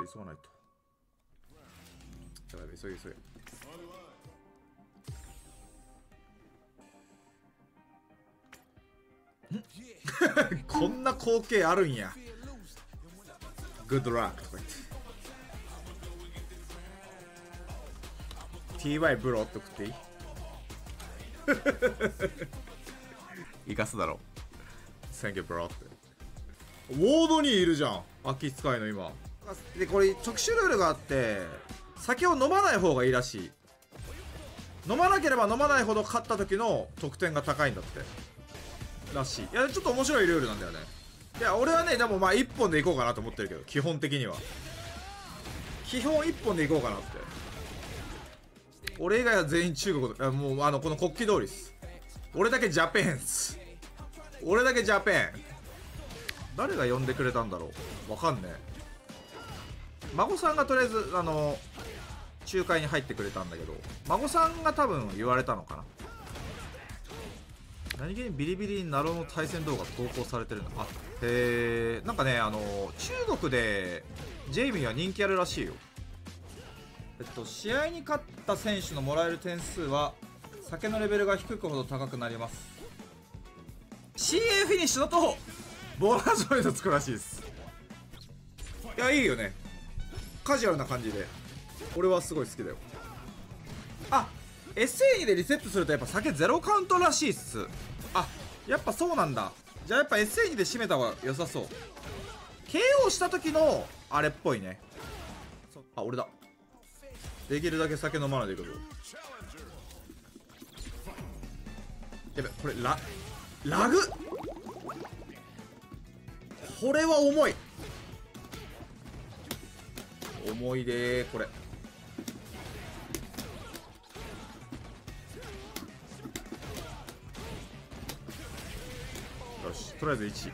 ょっと急がないと。やばい急げ急げ。こんな光景あるんや。グッドラックとか言って。TY ブロって送っていい？生かすだろ Thank you bro ウォードにいるじゃん。秋使いの今。でこれ特殊ルールがあって酒を飲まない方がいいらしい。飲まなければ飲まないほど勝った時の得点が高いんだって。らしい。いやちょっと面白いルールなんだよね。いや俺はねでもまあ1本でいこうかなと思ってるけど基本的には。基本1本でいこうかなって。俺以外は全員中国あもうあのこの国旗通りっす。俺だけジャペンっす。俺だけジャペン。誰が呼んでくれたんだろう。わかんねえ。孫さんがとりあえずあの仲介に入ってくれたんだけど孫さんが多分言われたのかな。何気にビリビリにナロの対戦動画投稿されてるのあへえなんかねあの中国でジェイミーは人気あるらしいよ。えっと試合に勝った選手のもらえる点数は酒のレベルが低くほど高くなります。CA フィニッシュだとボーナスポイントつくらしいです。いやいいよね。カジュアルな感じで。俺はすごい好きだよ。あ SA2 でリセットするとやっぱ酒ゼロカウントらしいっす。あやっぱそうなんだ。じゃあやっぱ SA2 で締めた方が良さそう。KO した時のあれっぽいね。あ俺だ。できるだけ酒飲まないでいくぞ。やべこれララグ。これは重い。重いでこれ。よしとりあえず1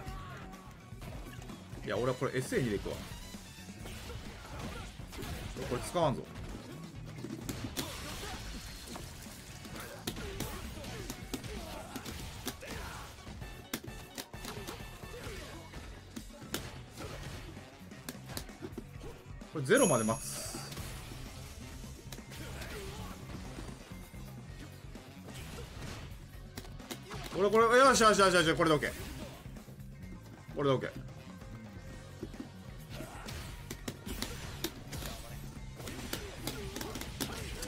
いや俺はこれ SA2 でいくわ。これ使わんぞ。ゼロまで待つ。これこれよしよしよしよしこれで OK これで OK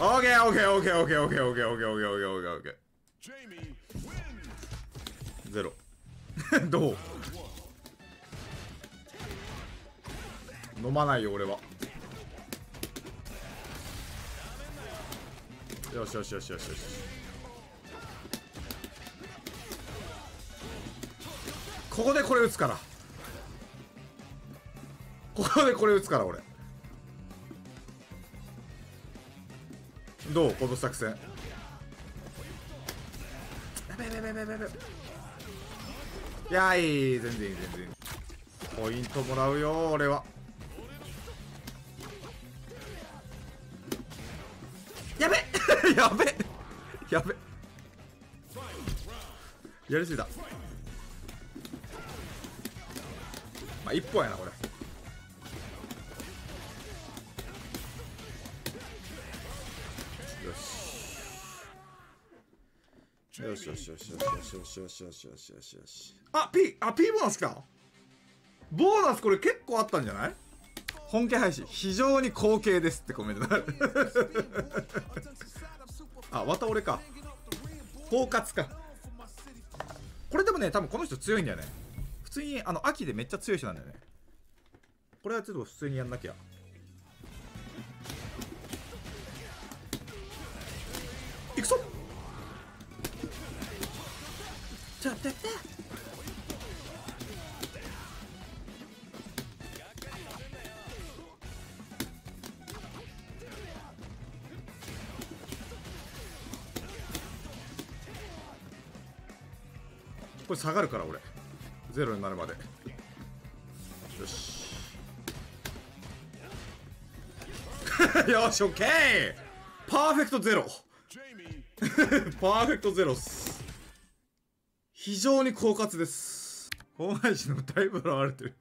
オッケー。オッケー。オッケーオッケーオッケーオッケーオッケーオッケーオッケーオッケーオッケー。ゼロ。どう？飲まないよ俺は。よしよしよしよしよし。ここでこれ打つから。ここでこれ打つから俺。どうこの作戦。やい全然いい全然いい。ポイントもらうよ俺は。やべ。やべ。やりすぎた。まあ一本やなこれ。よしよしよしよし。よしよしよしよしよしよしよし。あ P あ P ボーナス来た。ボーナスこれ結構あったんじゃない？本家配信非常に光景ですってコメントあまた俺か。包括か。これでもね多分この人強いんだよね。普通にあの秋でめっちゃ強い人なんだよね。これはちょっと普通にやんなきゃ。いくぞ。ちょっとやってこれ下がるから俺。ゼロになるまで。よし。よしオッケー。パーフェクトゼロ。パーフェクトゼロっす。非常に狡猾です。本配信のだいぶ現れてる。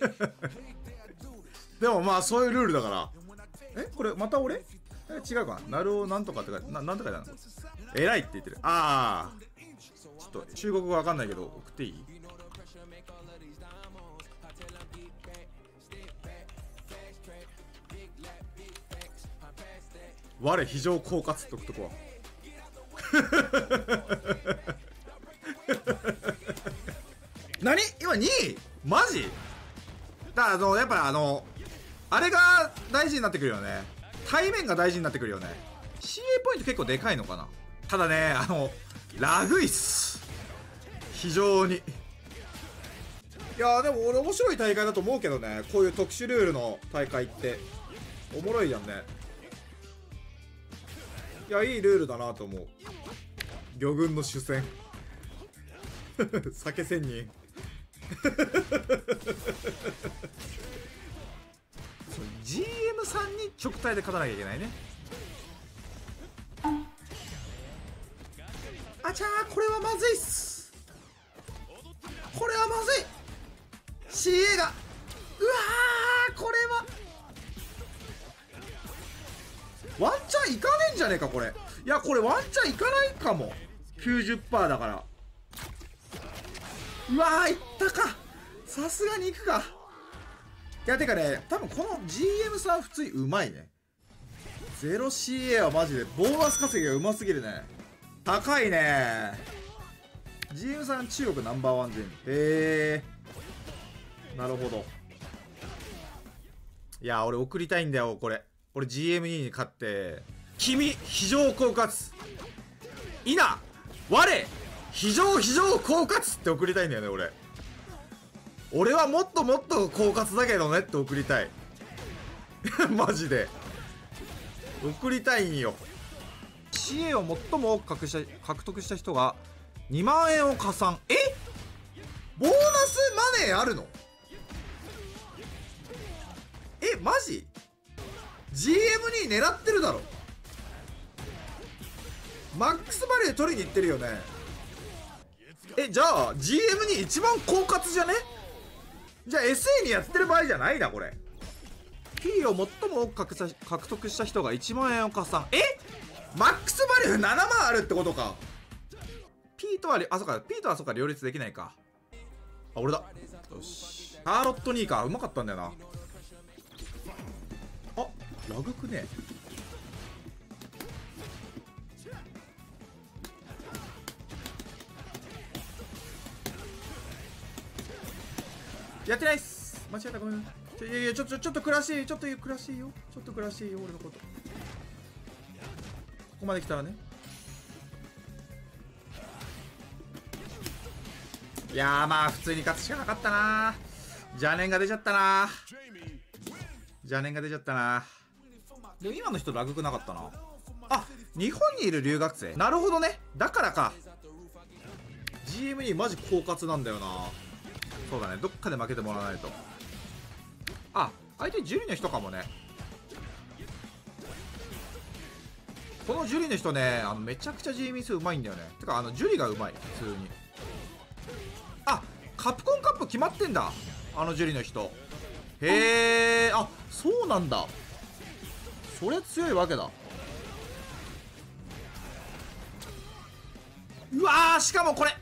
でもまあそういうルールだから。え？これまた俺？え違うか。ななるおなんとかって書いてななんて書いてあるの？偉いって言ってる。ああちょっと中国語わかんないけど送っていい？我非常狡猾って置くとこは。何？今2位？マジ？だからあのやっぱあのあれが大事になってくるよね。対面が大事になってくるよね。CA ポイント結構でかいのかな。ただねあのラグいっす。非常に。いやでも俺面白い大会だと思うけどね。こういう特殊ルールの大会って。おもろいやんね。いやいいルールだなと思う。魚群の主戦。酒仙人。GM さんに直対で勝たなきゃいけないね。あちゃーこれはまずいっす。これはまずい。CA が。うわーこれは。ワンチャンいかねえんじゃねえかこれ。いやこれワンチャンいかないかも。90%だから。うわーいったか。さすがにいくか。いやてかね多分この GM さん普通にうまいね。0CA はマジでボーナス稼ぎがうますぎるね。高いね。GM さん中国ナンバーワン GM へえなるほど。いや俺送りたいんだよこれ。俺 GM2 に勝って。君非常狡猾。いな我非常非常狡猾って送りたいんだよね俺。俺はもっともっと狡猾だけどねって送りたい。マジで。送りたいんよ。CA を最も多く獲得した人が2万円を加算。え？ボーナスマネーあるの？えマジ？GM に狙ってるだろ。マックスバリュー取りに行ってるよね。えじゃあ GM に一番狡猾じゃね？じゃあ SA にやってる場合じゃないなこれ。P を最も多く獲得した人が1万円を加算。え？マックス7万あるってことか。P とはあそっか。P とはそっか両立できないか。あ俺だ。よし。カーロット2か。うまかったんだよな。あラグくねやってないっす。間違えた。ごめん。ちょいやいやちょちょちょっと悔しい。ちょっと悔しいよ。ちょっと悔しいよ。俺のこと。ここまで来たらね。いやまあ普通に勝つしかなかったな。邪念が出ちゃったな。邪念が出ちゃったな。でも今の人ラグくなかったな。あ日本にいる留学生？なるほどね。だからか。GM にマジ狡猾なんだよな。そうだね。どっかで負けてもらわないと。あ相手ジュリの人かもね。このジュリの人ねあのめちゃくちゃ G ミスうまいんだよね。てかあのジュリがうまい。普通に。あカプコンカップ決まってんだ。あのジュリの人。へえあそうなんだ。それ強いわけだ。うわしかもこれ。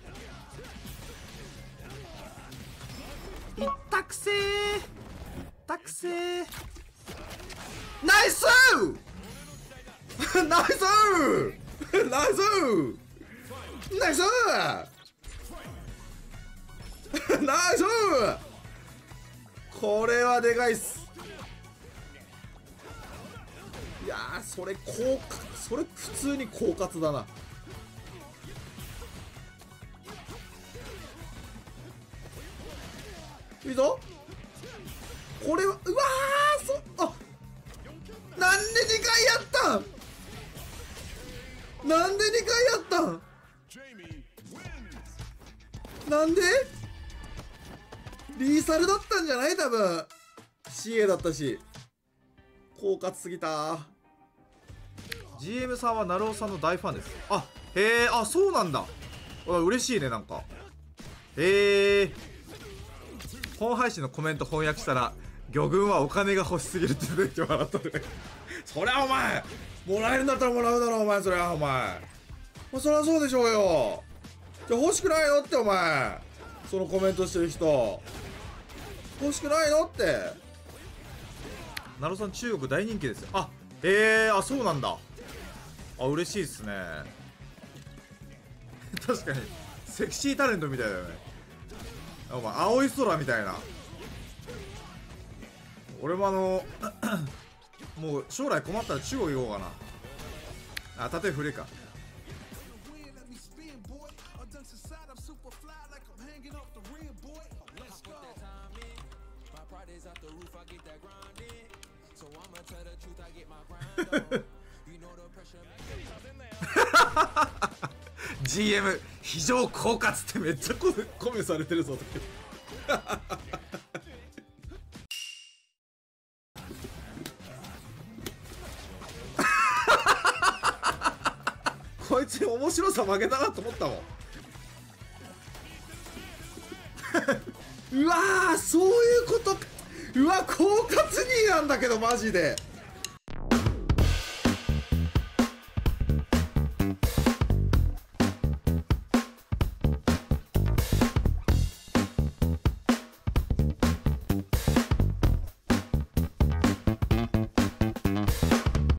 いったくせーいったくせーナイス！ナイスナイスナイスこれはでかいっす。いやーそれこうそれ普通に狡猾だな。いいぞ。これはうわなんで2回やったん？なんで？リーサルだったんじゃない？多分。CA だったし。狡猾すぎた。GM さんは成尾さんの大ファンです。あへえあそうなんだ。嬉しいねなんか。へえ本配信のコメント翻訳したら魚群はお金が欲しすぎるって出てきて笑った そりゃお前もらえるんだったらもらうだろお前。そりゃお前。まあそりゃそうでしょうよ。じゃ欲しくないのってお前。そのコメントしてる人。欲しくないのって。なるさん中国大人気ですよ。あえー、あそうなんだ。あ嬉しいっすね。確かにセクシータレントみたいだよね。お前青い空みたいな。俺もあのもう将来困ったら中国行こうかなあ縦振れか！GM 非常狡猾ってめっちゃコメコメされてるぞさ負けたなと思ったもん。うわーそういうことうわ狡猾になんだけどマジで。